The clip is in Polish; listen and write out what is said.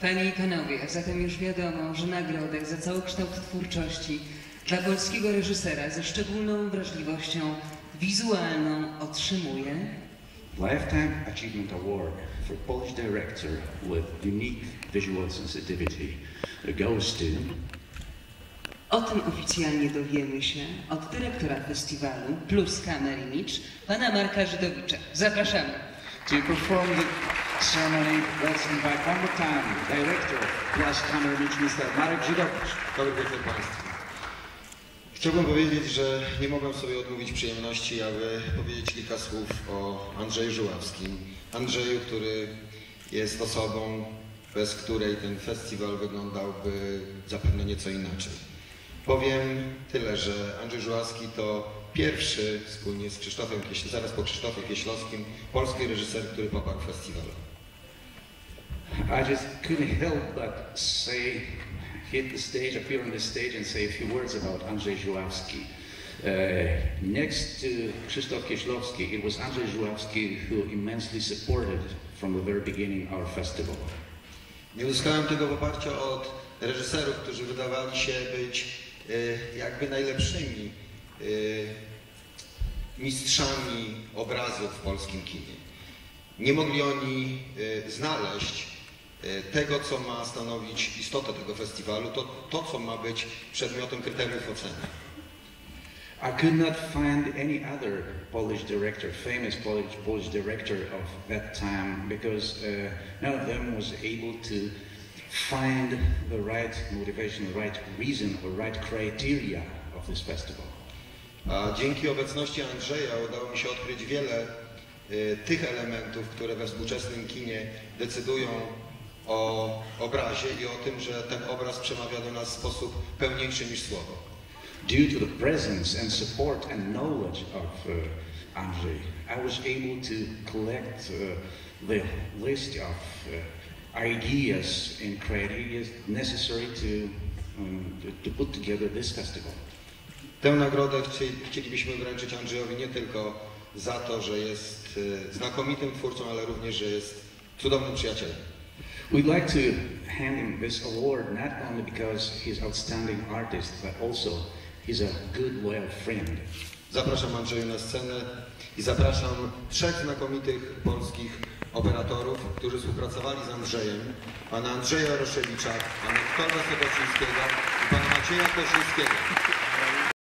Panie i panowie, zatem już wiadomo, że nagrodę za całokształt twórczości dla polskiego reżysera ze szczególną wrażliwością wizualną otrzymuje Lifetime Achievement Award for Polish director with unique visual sensitivity goes to O tym oficjalnie dowiemy się od dyrektora festiwalu Plus Image, pana Marka Żydowicza. Zapraszamy. To perform the more time director plus camera image Mr. Marek Żydowicz. Dobry wieczór Państwu. Chciałbym powiedzieć, że nie mogłem sobie odmówić przyjemności, aby powiedzieć kilka słów o Andrzeju Żuławskim. Andrzeju, który jest osobą, bez której ten festiwal wyglądałby zapewne nieco inaczej. Powiem tyle, że Andrzej Żuławski to pierwszy wspólnie z Krzysztofem, zaraz po Krzysztofie Kieślowskim, polski reżyser, który poparł festiwal. I just couldn't help but say, hit the stage, appear on the stage and say a few words about Andrzej Żuławski. Uh, next to Krzysztof Kieślowski, it was Andrzej Żuławski who immensely supported from the very beginning our festival. Nie uzyskałem tego poparcia od reżyserów, którzy wydawali się być y, jakby najlepszymi y, mistrzami obrazu w polskim kinie. Nie mogli oni y, znaleźć tego, co ma stanowić istotę tego festiwalu, to, to co ma być przedmiotem kryteriów oceny. I could not find any other Polish director, famous Polish, Polish director of that time, because uh, none of them was able to find the right motivation, the right reason, or right criteria of this festival. A dzięki obecności Andrzeja udało mi się odkryć wiele y, tych elementów, które we współczesnym kinie decydują o obrazie i o tym, że ten obraz przemawia do nas w sposób pełniejszy niż słowo. Due to the presence and support and knowledge of uh, Andrzej, I was able to collect uh, the list of uh, ideas and criteria necessary to, um, to, put together this festival. Tę nagrodę chci, chcielibyśmy wręczyć Andrzejowi nie tylko za to, że jest y, znakomitym twórcą, ale również, że jest cudownym przyjacielem. We'd like to hand him this award not only because he's outstanding artist, but also he's a good, loyal friend. Zapraszam Andrzeju na scenę i zapraszam trzech znakomitych polskich operatorów, którzy współpracowali z Andrzejem. Pana Andrzeja Roszewicza, pana Witolda Soboczyńskiego i pana Macieja Kosińskiego.